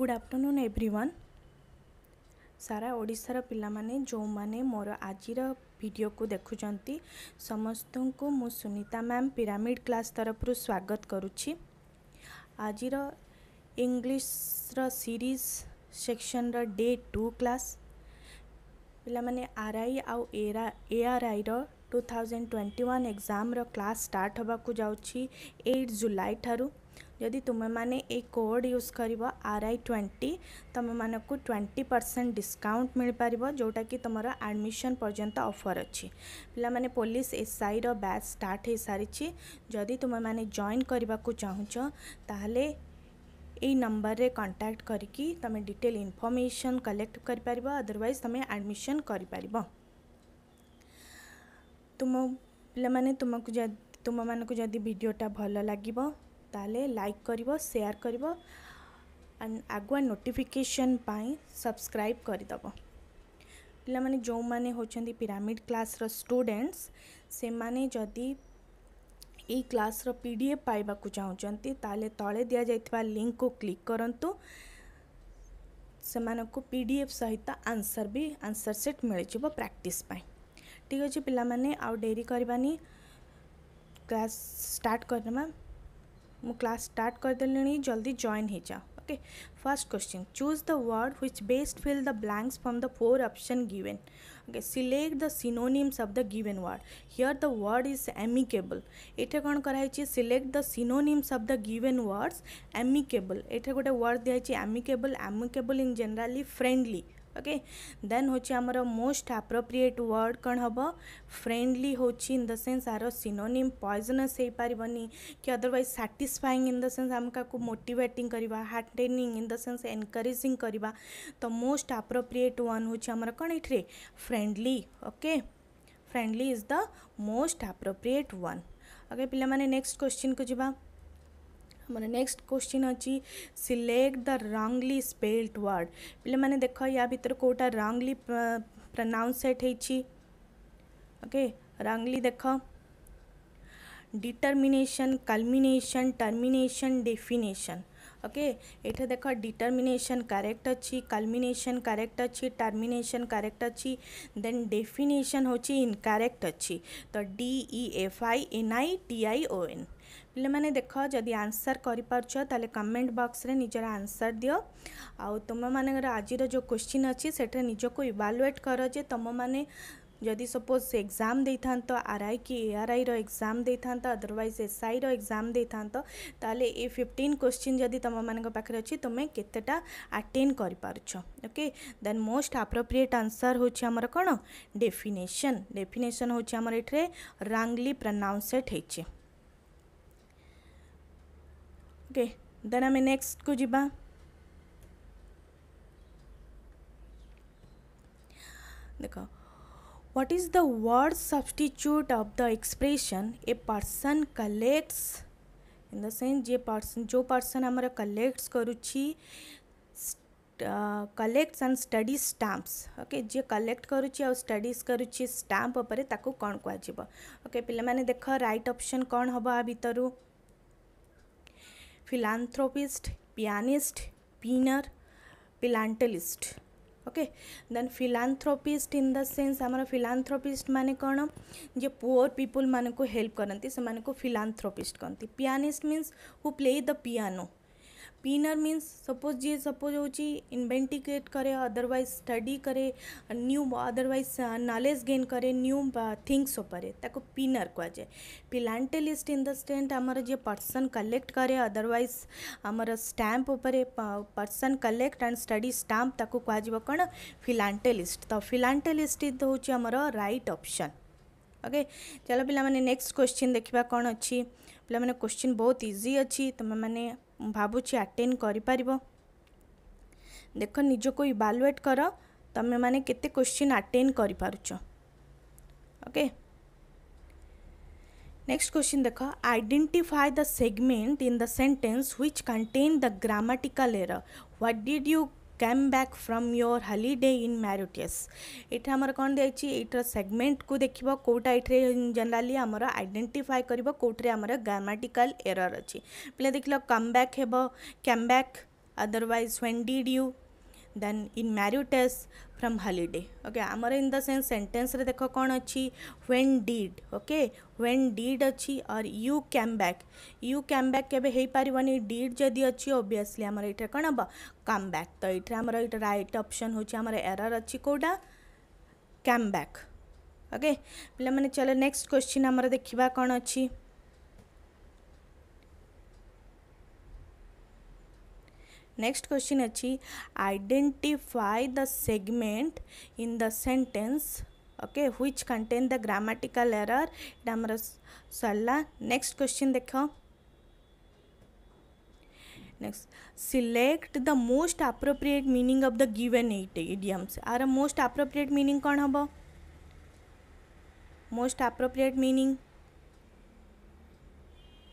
Good afternoon everyone ସାରା ଓଡ଼ିଶାର ପିଲାମାନେ ଯେଉଁମାନେ ମୋର ଆଜିର ଭିଡ଼ିଓକୁ ଦେଖୁଛନ୍ତି ସମସ୍ତଙ୍କୁ ମୁଁ ସୁନିତା ମ୍ୟାମ୍ ପିରାମିଡ଼ କ୍ଲାସ୍ ତରଫରୁ ସ୍ୱାଗତ କରୁଛି ଆଜିର ଇଂଲିଶର ସିରିଜ୍ ସେକ୍ସନର ଡେ ଟୁ କ୍ଲାସ୍ ପିଲାମାନେ ଆର୍ ଆଇ ଆଉ ଏ ଆର୍ ଆଇର two thousand twenty one ଏକ୍ଜାମ୍ର class start ହେବାକୁ ଯାଉଛି ଏଇଟ୍ ଜୁଲାଇ ଠାରୁ ଯଦି ତୁମେମାନେ ଏଇ କୋଡ଼୍ ୟୁଜ୍ କରିବ ଆର୍ ଆଇ ଟ୍ୱେଣ୍ଟି ତୁମମାନଙ୍କୁ ଟ୍ୱେଣ୍ଟି ପରସେଣ୍ଟ ଡିସ୍କାଉଣ୍ଟ ମିଳିପାରିବ ଯେଉଁଟାକି ତୁମର ଆଡ଼ମିସନ୍ ପର୍ଯ୍ୟନ୍ତ ଅଫର୍ ଅଛି ପିଲାମାନେ ପୋଲିସ ଏସ୍ଆଇର ବ୍ୟାଚ୍ ଷ୍ଟାର୍ଟ ହୋଇସାରିଛି ଯଦି ତୁମେମାନେ ଜଏନ୍ କରିବାକୁ ଚାହୁଁଛ ତାହେଲେ ଏଇ ନମ୍ବରରେ କଣ୍ଟାକ୍ଟ କରିକି ତୁମେ ଡିଟେଲ୍ ଇନଫର୍ମେସନ୍ କଲେକ୍ଟ କରିପାରିବ ଅଦରୱାଇଜ୍ ତୁମେ ଆଡ଼ମିସନ୍ କରିପାରିବ ତୁମ ପିଲାମାନେ ତୁମକୁ ଯଦି ତୁମମାନଙ୍କୁ ଯଦି ଭିଡ଼ିଓଟା ଭଲ ଲାଗିବ ତାହେଲେ ଲାଇକ୍ କରିବ ସେୟାର କରିବ ଆଗୁଆ ନୋଟିଫିକେସନ୍ ପାଇଁ ସବସ୍କ୍ରାଇବ୍ କରିଦେବ ପିଲାମାନେ ଯେଉଁମାନେ ହେଉଛନ୍ତି ପିରାମିଡ଼ କ୍ଲାସ୍ର ଷ୍ଟୁଡେଣ୍ଟସ୍ ସେମାନେ ଯଦି ଏଇ କ୍ଲାସ୍ର ପି ଡି ଏଫ୍ ପାଇବାକୁ ଚାହୁଁଛନ୍ତି ତାହେଲେ ତଳେ ଦିଆଯାଇଥିବା ଲିଙ୍କକୁ କ୍ଲିକ୍ କରନ୍ତୁ ସେମାନଙ୍କୁ ପି ଡି ଏଫ୍ ସହିତ ଆନ୍ସର୍ ବି ଆନ୍ସର୍ ସେଟ୍ ମିଳିଯିବ ପ୍ରାକ୍ଟିସ୍ ପାଇଁ ଠିକ୍ ଅଛି ପିଲାମାନେ ଆଉ ଡେରି କରିବାନି କ୍ଲାସ୍ ଷ୍ଟାର୍ଟ କରିଦେବା ମୁଁ କ୍ଲାସ୍ ଷ୍ଟାର୍ଟ କରିଦେଲିଣି ଜଲ୍ଦି join ହେଇଯାଅ okay first question choose the word which best fill the blanks from the four option given okay select the synonyms of the given word here the word is amicable ଏଠି କ'ଣ କରାହେଇଛି select the synonyms of the given words amicable ଏଠି ଗୋଟେ word ଦିଆହେଇଛି amicable amicable in okay then हूँ आमर most appropriate word कौन हम फ्रेंडली हूँ इन द सेन्स आर सिनोनिम पॉइजनस हो पारनि कि otherwise satisfying in the sense आम का मोटिवेटिंग करवा heartening in the sense encouraging करवा तो मोस्ट आप्रोप्रिएट वन हूँ आमर कौन ये friendly okay friendly is the most appropriate one okay पे नेक्स्ट क्वेश्चन को जी మన నెక్స్ట్ क्वेश्चन अच्छी select the wrongly spelled word पे देख या ଭିତରୁ କେଉଁଟା रंगली ପ୍ରନାଉନ୍ସେଟ୍ सेट होके रंगली देख। Determination culmination termination definition okay ये देख डिटर्मिनेशन करेक्ट अच्छी कलमिनेशन करेक्ट अच्छी टर्मिनेशन करेक्ट अच्छी देन डेफिनेशन हूँ इनकरेक्ट अच्छी तो D E F I N I T I O N ପିଲାମାନେ ଦେଖ ଯଦି ଆନ୍ସର୍ କରିପାରୁଛ ତାହେଲେ କମେଣ୍ଟ ବକ୍ସରେ ନିଜର ଆନ୍ସର୍ ଦିଅ ଆଉ ତୁମମାନଙ୍କର ଆଜିର ଯେଉଁ କ୍ୱେଶ୍ଚିନ୍ ଅଛି ସେଠାରେ ନିଜକୁ ଇଭାଲୁଏଟ୍ କର ଯେ ତୁମମାନେ ଯଦି ସପୋଜ୍ ଏକ୍ଜାମ୍ ଦେଇଥାନ୍ତ ଆର୍ ଆଇ କି ଏ ଆର୍ ଆଇର ଏକ୍ଜାମ୍ ଦେଇଥାନ୍ତ ଅଦରୱାଇଜ୍ ଏସ୍ ଆଇର ଏକ୍ଜାମ୍ ଦେଇଥାନ୍ତ ତାହେଲେ ଏ ଫିଫ୍ଟିନ୍ କ୍ୱେଶ୍ଚିନ୍ ଯଦି ତୁମମାନଙ୍କ ପାଖରେ ଅଛି ତୁମେ କେତେଟା attend କରିପାରୁଛ okay then most appropriate answer ହେଉଛି ଆମର କ'ଣ ଡେଫିନେସନ୍ ଡେଫିନେସନ୍ ହେଉଛି ଆମର ଏଠିରେ ରାଙ୍ଗଲି ପ୍ରନାଉନ୍ସେଟ୍ ହେଇଛି ଓକେ ଦେନ୍ ଆମେ ନେକ୍ସଟକୁ ଯିବା ଦେଖ what is the word substitute of the expression a person collects in the sense J person जो person ଆମର collects କରୁଛି collects and study stamps okay ଯିଏ କଲେକ୍ଟ କରୁଛି ଆଉ ଷ୍ଟଡିଜ୍ କରୁଛି ଷ୍ଟାମ୍ପ ଉପରେ ତାକୁ କ'ଣ କୁହାଯିବ ଓକେ ପିଲାମାନେ ଦେଖ ରାଇଟ୍ ଅପସନ୍ କ'ଣ ହେବ ଆ ଭିତରୁ Philanthropist, pianist pinner philantelist okay then philanthropist in the sense आमर फिलांथ्रोपिस्ट माने कौन जे पुअर पीपुल मानक हेल्प करती फिलान्थ्रोपिस्ट कहते pianist means who play the piano pinner means suppose ji suppose हूँ इनभेटिगेट करे अदरवाइज़ स्टडी करे न्यू अदरवाइज़ नॉलेज गेन करे न्यू थिंग्स उपरे पिनर कहुए फिलांटेलिस्ट इन द स्टेंट आमर जी पर्सन कलेक्ट करे अदरवाइज़ आमर stamp person collect and study stamp ताको कौन फिलांटेलिस्ट तो फिलांटेलिस्ट हूँ आमर राइट ऑप्शन ओके? चलो पिला नेक्स्ट क्वेश्चन देखा कौन अच्छी? पे क्वेश्चन बहुत इजी अच्छी तुम मैंने ଭାବୁଛି ଆଟେଣ୍ଡ କରିପାରିବ। ଦେଖ ନିଜକୁ ଇଭାଲୁଏଟ୍ କର ତୁମେମାନେ କେତେ କ୍ୱେଶ୍ଚିନ୍ ଆଟେଣ୍ଡ କରିପାରୁଛ। ଓକେ ନେକ୍ସଟ କ୍ୱେଶ୍ଚିନ୍ ଦେଖ identify the segment in the sentence which contain the grammatical error what did you came back from your holiday in Mauritius ଏଇଟା ଆମର କ'ଣ ଦିଆଯାଇଛି ଏଇଟାର ସେଗମେଣ୍ଟକୁ ଦେଖିବ କେଉଁଟା ଏଇଥିରେ ଜେନେରାଲି ଆମର ଆଇଡେଣ୍ଟିଫାଏ କରିବ କେଉଁଥିରେ ଆମର ଗ୍ରାମାଟିକାଲ ଏରର ଅଛି ପିଲା ଦେଖିଲ କମ୍ ବ୍ୟାକ୍ ହେବ came back otherwise when did you then in Mauritius from holiday okay आमर इन द सेन्स सेन्टेन्स देख कौन अच्छी when did okay when did अच्छी और you came back you came back के पारे डीड जदि अच्छी ओबियसली आम ये कौन हम कम बैक तो ये आमर रईट अपसन होमर अच्छी कौटा कैम बैक ओके पे चलो नेक्स्ट क्वेश्चन आम देखा कौन अच्छी नेक्स्ट क्वेश्चन अच्छी। Identify the segment in the sentence okay which contain the grammatical error इटा सरला नेक्स्ट क्वेश्चन देख। Next select the most appropriate meaning of the given Ete idioms आर मोस्ट आप्रोप्रिएट मीनिंग कौन हम most appropriate meaning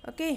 okay.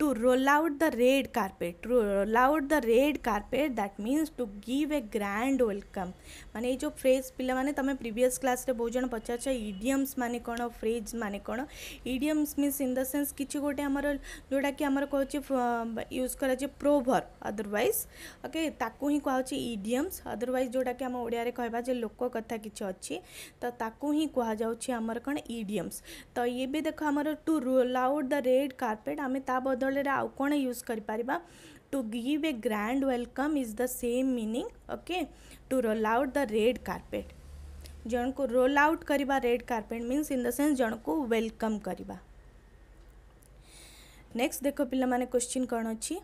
To roll out the red carpet to roll out the red carpet that means to give a grand welcome मान ये जो phrase पिला तुम तमे class रे बहुत जन पचार इडियम्स माने कौन फ्रेज माने कौन idioms means in the sense कि गोटे जोटा कि आम कह यूज़ कर प्रोभर अदरवैज ओके ही कहुच इडियम्स अदरवैज जोटा कि आम ओडिया कहवा लोक कथा कि अच्छी तो ही कहुच्छे आमर कौन इडियम्स तो ये भी देख आम to roll out the red carpet आम ता बदल ବଦଳରେ ଆଉ କ'ଣ ୟୁଜ୍ କରିପାରିବା to give a grand welcome is the same meaning okay to roll out the red carpet ଜଣକୁ ରୋଲ୍ ଆଉଟ୍ କରିବା red carpet means in the sense ଜଣକୁ ୱେଲକମ୍ କରିବା ନେକ୍ସଟ ଦେଖ ପିଲାମାନେ କ୍ୱେଶ୍ଚିନ୍ କ'ଣ ଅଛି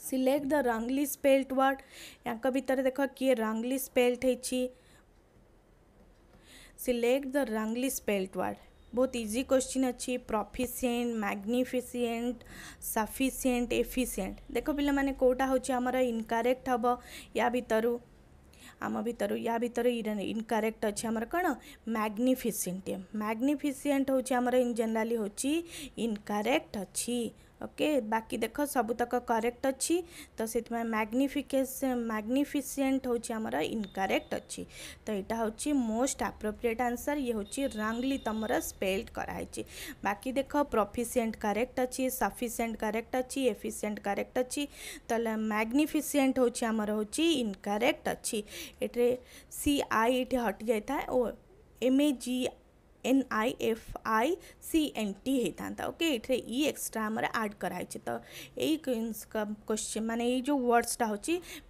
ସିଲେକ୍ଟ ଦ ରଙ୍ଗଲି ସ୍ପେଲ୍ଟ ୱାର୍ଡ଼ ୟାଙ୍କ ଭିତରେ ଦେଖ କିଏ ରଙ୍ଗଲି ସ୍ପେଲ୍ଟ ହେଇଛି ସିଲେକ୍ଟ ଦ ରଙ୍ଗଲି ସ୍ପେଲ୍ଟ ୱାର୍ଡ଼ बहुत इजी क्वेश्चन अच्छी प्रफिसीएंट मैग्निफिसीएंट सफिसीएंट एफिसीएंट देख पाने कौटा हूँ आमर इनकारेक्ट हम या भितर, आम भितर, या भितर इनकारेक्ट अच्छे, आमर कौन मैग्निफिसीएंट मैग्निफिसीएंट हूँ आमर इन जेनराली हूँ इनकारेक्ट अच्छी। ଓକେ ବାକି ଦେଖ ସବୁତକ କରେକ୍ଟ ଅଛି ତ ସେଥିପାଇଁ ମ୍ୟାଗ୍ନିଫିକେସ ମ୍ୟାଗ୍ନିଫିସିଏଣ୍ଟ ହେଉଛି ଆମର ଇନକରେକ୍ଟ ଅଛି ତ ଏଇଟା ହେଉଛି ମୋଷ୍ଟ ଆପ୍ରୋପ୍ରିଏଟ୍ ଆନ୍ସର୍ ଇଏ ହେଉଛି ରଙ୍ଗଲି ତୁମର ସ୍ପେଲ୍ଡ କରାହେଇଛି ବାକି ଦେଖ ପ୍ରଫିସିଏଣ୍ଟ କରେକ୍ଟ ଅଛି ସଫିସିଏଣ୍ଟ କରେକ୍ଟ ଅଛି ଏଫିସିଏଣ୍ଟ କରେକ୍ଟ ଅଛି ତାହେଲେ ମ୍ୟାଗ୍ନିଫିସିଏଣ୍ଟ ହେଉଛି ଆମର ହେଉଛି ଇନକରେକ୍ଟ ଅଛି ଏଥିରେ ସି ଆଇ ଏଠି ହଟି ଯାଇଥାଏ ଓ M A G N I F I C N T होता ओके ये इ एक्सट्रा आम आड कराई तो यही क्वेश्चन मान ये जो वर्ड्सटा हूँ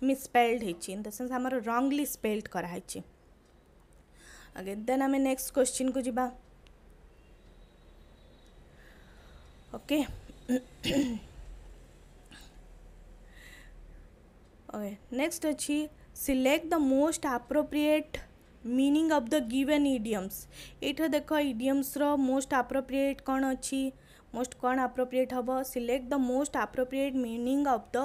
मिसपेल्ड इन द सेन्स आम रंगली स्पेल्ड कराई देन आम नेक्स्ट क्वेश्चन को ओके ओके नेक्स्ट अच्छी select the most appropriate meaning of the given idioms ଏଇଠି ଦେଖ ଇଡ଼ିୟମ୍ସର ମୋଷ୍ଟ ଆପ୍ରୋପ୍ରିଏଟ୍ କ'ଣ ଅଛି ମୋଷ୍ଟ କ'ଣ ଆପ୍ରୋପ୍ରିଏଟ୍ ହେବ select the most appropriate meaning of the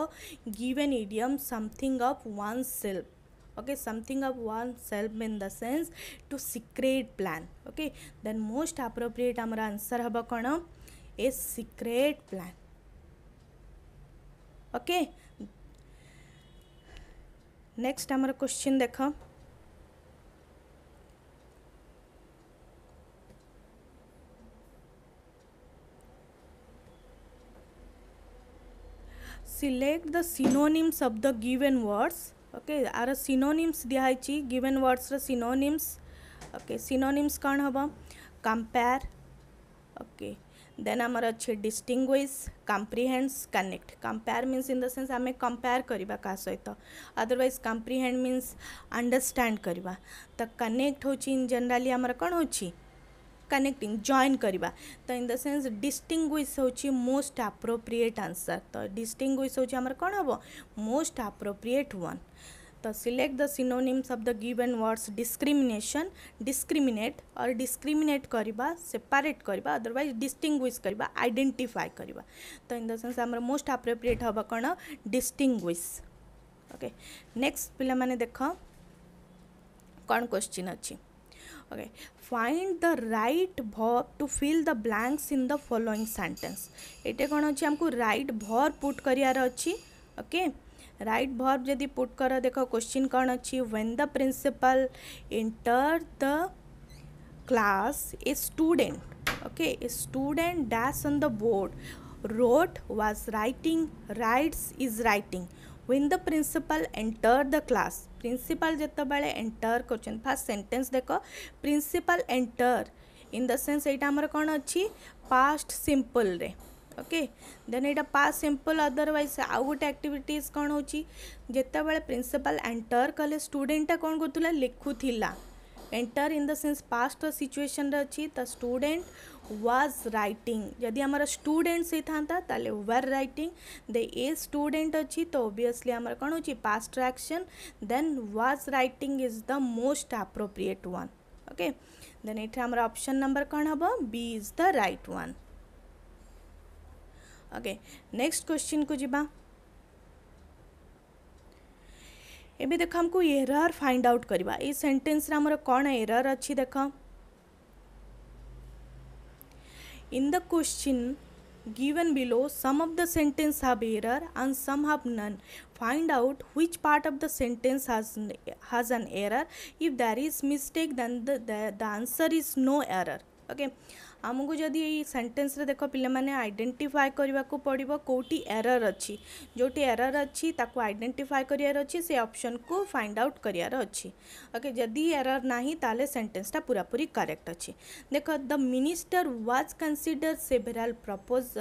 given idiom something of one self okay something of oneself in the sense to secret plan okay then most appropriate ଆମର answer ହେବ କ'ଣ a secret plan okay next ଆମର question ଦେଖ select the synonyms of the given words. Okay, आर synonyms दिखाई words ର synonyms. Okay, synonyms कौन हम compare. Okay देन आमर अच्छे distinguish comprehend connect compare means in the sense आम कंपेयर करवा क्या सहित. अदरवाइज़ कम्प्रिहेन्ड मीन्स अंडरस्टांड करवा तो कनेक्ट हो जनराली आमर कौन हो कनेक्टिंग जॉइन करवा तो इन द सेन्स डिस्टिंग्विश हूँ मोस्ट आप्रोप्रिएट आंसर तो डिस्टिंग्विश हूँ कौन हम मोस्ट आप्रोप्रिएट वन तो select the synonyms of the given words discrimination discriminate और डिस्क्रिमिनेट करवा सेपारेट करवा अदरवाइज़ डिस्टिंग्विश करवा आइडेंटिफाई करवा तो इन द सेन्स आम मोस्ट आप्रोप्रिएट हम कौन? डिस्टिंग्विश ओके नेक्स्ट पे देख, कौन क्वेश्चन अच्छी okay find the right verb to fill the blanks in the following sentence एटे कौन अच्छे हमको right verb put करियार अच्छी okay right verb यदि put कर देख question कौन अच्छी when the principal enter the class a student okay a student dash on the board wrote was writing writes is writing when the principal entered the class principal जितेबाला enter कर fast sentence देख। Principal enter. In the sense यहाँ आमर कौन अच्छी past simple रे। Okay? Then यहाँ past simple otherwise आउ गोटे आक्टिविटीज कौन हो बड़े प्रिंसिपाल एंटर कले स्टूडेंटा कौन करूला लिखुला enter in the sense past situation अच्छी द स्टूडेंट वाज राइटिंग जदि आम स्टूडेंट से था ताले वर राइटिंग द ए स्टूडेंट अच्छी तो ओबियसली आम कौन हो past action then was writing is the most appropriate one okay then ये आम ऑप्शन नंबर कौन हम B is the right one okay next question को जीवा एबे देख हमको एरर फाइंड आउट करवा ये सेन्टेन्स कौन एरर अच्छी देख? In the question given below some of the sentence have error and some have none find out which part of the sentence has an error if there is mistake then the answer is no error okay आमको जदि ये sentence देख पे आईडेटिफाए करने पड़ो कौटी error अच्छी जोटी error अच्छी आईडेटिफाय करपसन को फाइंड आउट करके जदि एरर ना तो सेन्टेन्सटा पूरा पूरी करेक्ट अच्छे देख the minister was consider several propose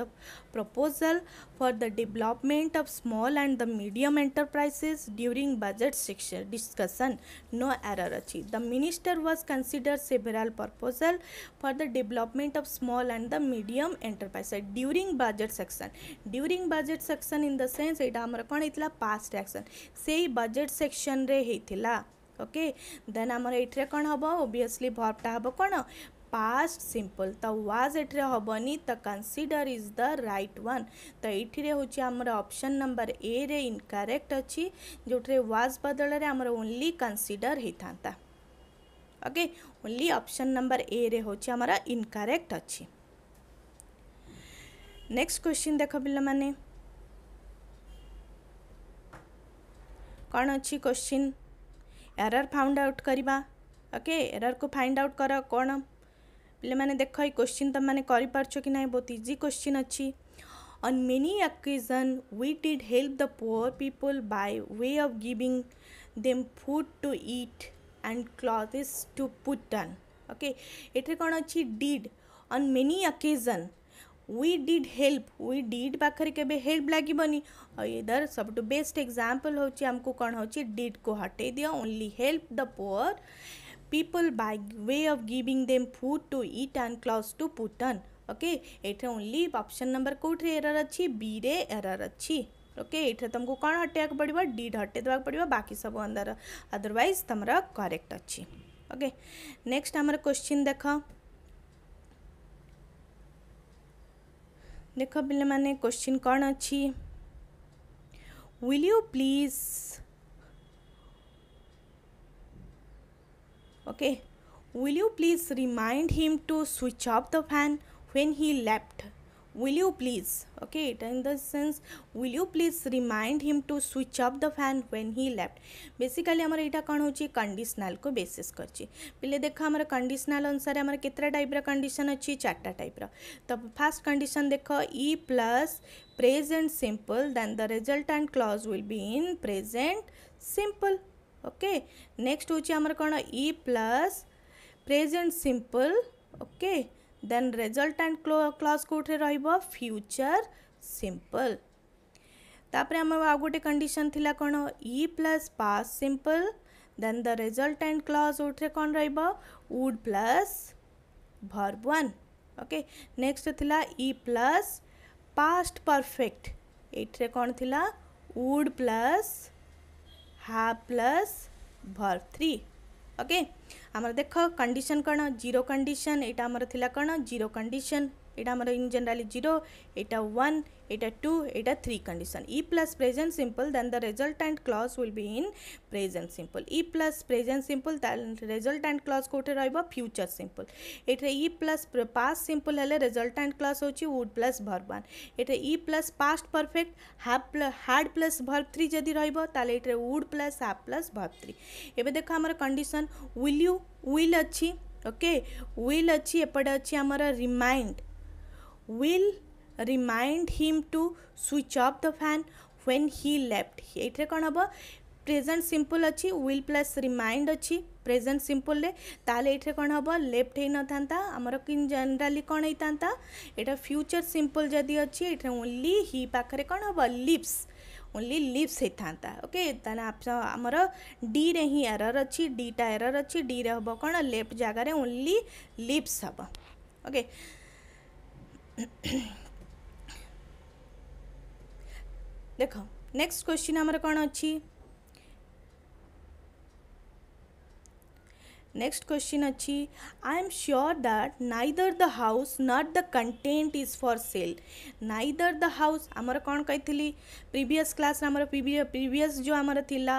proposal for the development of small and the medium enterprises during budget section discussion no error अच्छी the minister was consider several proposal for the development development of small and the medium enterprises during budget section during budget section in the sense ଏଇଟା ଆମର କ'ଣ ହେଇଥିଲା past action ସେଇ budget sectionରେ ହେଇଥିଲା okay then ଆମର ଏଇଥିରେ କ'ଣ ହେବ ଓବିୟସଲି ଭର୍ବଟା ହେବ କ'ଣ पास्ट सिंपल तो वाज एठरे हबनी तो consider is the right one तो ये हूँ आमर ऑप्शन नंबर ए रे इनकरेक्ट अच्छी जो वाज बदल में आमर ओनली कंसीडर होता था okay only option number A रे होची, हमारा इनकरेक्ट अछि। नेक्स्ट क्वेश्चन देख पिला कौन अच्छी क्वेश्चन एरर फाउंड आउट करवा ओके एरर को फाइंड आउट कर, कौन? पे देख ये क्वेश्चन तुम मैंने कि ना बहुत इजी क्वेश्चन अच्छी on many occasion we did help the poor people by way of giving them food to eat and clothes to put on okay ये कौन अच्छी did on many occasion we did help we did पाखे के help लगभनि इधर सब best example हूँ आमको कौन हो डीड को हटे the only help the poor people by way of giving them food to eat and cloth to put on okay ये ओनली ऑप्शन नंबर कौटे एरर अच्छी? बी रे एरर अच्छी। ओके ये तुमको कौन हटेक पड़ो डीड हटे देवा पड़ो बाकी सब अंदर। अदरवाइज़ तुम करेक्ट अच्छी। ओके नेक्स्ट आमर क्वेश्चन देख। देख पे मैंने क्वेश्चन कौन अच्छी? Will you please okay will you please remind him to switch off the fan when he left? will you please okay it in the sense will you please remind him to switch off the fan when he left basically ଆମର ଏଇଟା କ'ଣ ହେଉଛି କଣ୍ଡିସନାଲ୍କୁ basis କରିଛି ପିଲେ ଦେଖ ଆମର କଣ୍ଡିସନାଲ୍ ଅନୁସାରେ ଆମର କେତେଟା ଟାଇପ୍ର କଣ୍ଡିସନ୍ ଅଛି ଚାରିଟା ଟାଇପ୍ର ତ ଫାର୍ଷ୍ଟ କଣ୍ଡିସନ୍ ଦେଖ if plus present simple then the resultant clause will be in present simple okay next ହେଉଛି ଆମର କ'ଣ if plus present simple okay okay. Then resultant clause कौटे future simple तापर आम आ गोटे कंडीशन थिला कौन if plus past simple then the resultant clause उठे कौन would plus verb one okay next थिला इ प्लस पास्ट परफेक्ट ये कौन थिला would plus have plus verb 3 okay आमर देख कंडीशन कौन? ज़ीरो कंडीशन यहाँ आमर थी कौन? ज़ीरो कंडीशन এটা আমার ইন জেনারেলি জিরো এটা ওয়ান এটা টু এটা three condition if plus present simple then the resultant clause will be in present simple if plus present simple resultant clause কোটে রহব ফ্ୟୁଚର୍ ସିମ୍ପଲ୍ ଏଠାରେ ଇ ପ୍ଲସ୍ ପାଷ୍ଟ ସିମ୍ପଲ୍ ହେଲେ result and clause ହେଉଛି would plus verb one ଏଠାରେ if plus past perfect have had plus verb three ଯଦି ରହିବ ତାହେଲେ ଏଠାରେ would plus have plus verb three ଏବେ ଦେଖ ଆମର କଣ୍ଡିସନ୍ ୱିଲ୍ ୟୁ ୱିଲ୍ ଅଛି ଓକେ ୱିଲ୍ ଅଛି ଏପଟେ ଅଛି ଆମର remind will remind him to switch off the fan when he left ଏଇଥିରେ କ'ଣ ହେବ ପ୍ରେଜେଣ୍ଟ ସିମ୍ପଲ୍ ଅଛି ୱିଲ୍ ପ୍ଲସ୍ ରିମାଇଣ୍ଡ ଅଛି ପ୍ରେଜେଣ୍ଟ ସିମ୍ପଲ୍ରେ ତାହେଲେ ଏଇଥିରେ କ'ଣ ହେବ ଲେଫ୍ଟ ହେଇନଥାନ୍ତା ଆମର ଜେନେରାଲି କ'ଣ ହେଇଥାନ୍ତା ଏଇଟା ଫ୍ୟୁଚର୍ ସିମ୍ପଲ୍ ଯଦି ଅଛି ଏଇଥିରେ ଓନ୍ଲି ହି ପାଖରେ କ'ଣ ହେବ ଲିପ୍ସ ଓନ୍ଲି ଲିପ୍ସ ହେଇଥାନ୍ତା ଓକେ ତାହେଲେ ଆମର ଡିରେ ହିଁ ଏରର୍ ଅଛି ଡିଟା ଏରର୍ ଅଛି ଡିରେ ହେବ କ'ଣ ଲେଫ୍ଟ ଜାଗାରେ ଓନ୍ଲି ଲିପ୍ସ ହେବ ଓକେ ଦେଖ ନେକ୍ସଟ କ୍ୱେଶ୍ଚିନ୍ ଆମର କ'ଣ ଅଛି next question achi i am sure that neither the house nor the content is for sale neither the house amar kon kaithili previous class amar previous jo amar thila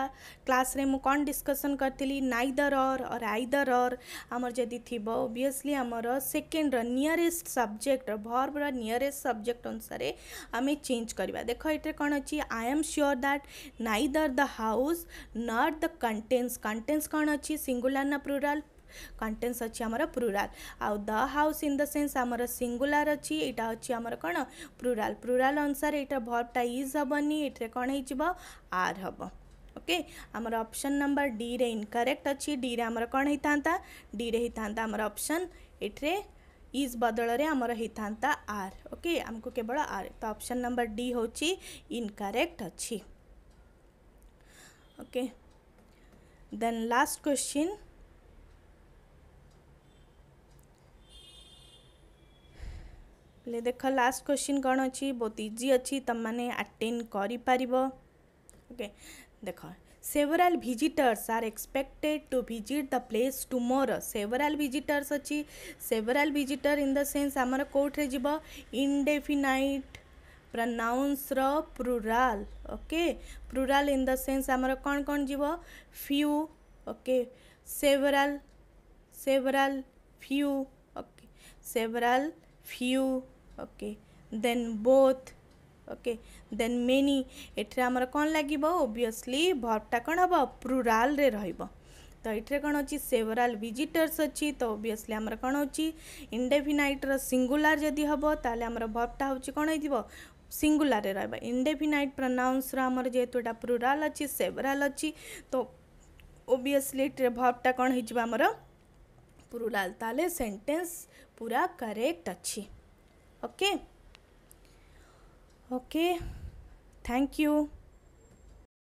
class re mu kon discussion karthili neither or or either or amar jodi thibo obviously amar second nearest subject verb ra nearest subject अनुसार आम change करवा देख ये कौन अच्छी I am sure that neither the house nor the contents contents कौन अच्छी singular ना प्लूराल ପ୍ଲୁରାଲ୍ କଣ୍ଟେନ୍ସ ଅଛି ଆମର ପ୍ଲୁରାଲ୍ ଆଉ the house in the sense ଆମର ସିଙ୍ଗୁଲାର ଅଛି ଏଇଟା ଅଛି ଆମର କ'ଣ ପ୍ଲୁରାଲ୍ ପ୍ଲୁରାଲ୍ ଅନୁସାରେ ଏଇଟା ଭର୍ବଟା ଇଜ୍ ହେବନି ଏଥିରେ କ'ଣ ହେଇଯିବ ଆର୍ ହେବ ଓକେ ଆମର ଅପସନ୍ ନମ୍ବର ଡିରେ ଇନକରେକ୍ଟ ଅଛି ଡିରେ ଆମର କ'ଣ ହେଇଥାନ୍ତା ଡିରେ ହେଇଥାନ୍ତା ଆମର ଅପସନ୍ ଏଥିରେ ଇଜ୍ ବଦଳରେ ଆମର ହେଇଥାନ୍ତା ଆର୍ ଓକେ ଆମକୁ କେବଳ ଆର୍ ତ ଅପସନ୍ ନମ୍ବର ଡି ହେଉଛି ଇନକରେକ୍ଟ ଅଛି ଓକେ ଦେନ୍ ଲାଷ୍ଟ କ୍ୱେଶ୍ଚିନ୍ ହେଲେ ଦେଖ ଲାଷ୍ଟ କ୍ୱେଶ୍ଚିନ୍ କ'ଣ ଅଛି ବହୁତ ଇଜି ଅଛି ତୁମମାନେ ଆଟେଣ୍ଡ କରିପାରିବ ଓକେ ଦେଖ several visitors are expected to visit the place tomorrow several visitors ଅଛି several visitor in the sense ଆମର କେଉଁଥିରେ ଯିବ indefinite pronounsର plural okay plural in the sense ଆମର କ'ଣ କ'ଣ ଯିବ few okay several several few okay several few okay then both okay then many एठरे आमर कौन लगे ओबियसली भर्बटा कौन हम प्लूराल रे रहिबो तो ये कौन अच्छी सेवराल विजिटर्स अच्छी तो ओबियसली आमर कौन हो इंडेफिनाइटर सिंगुलार जदि हम ताल आमर भर्बटा हूँ कौन हो सिंगुलार रे रहा इंडेफिनाइट प्रनाउंस आमर जेहेतु यहाँ प्लूराल अच्छी सेवराल अच्छी तो ओबियसली भर्बटा कौन होमर प्लूराल ताले सेंटेंस पूरा करेक्ट अच्छी okay? Okay. Thank you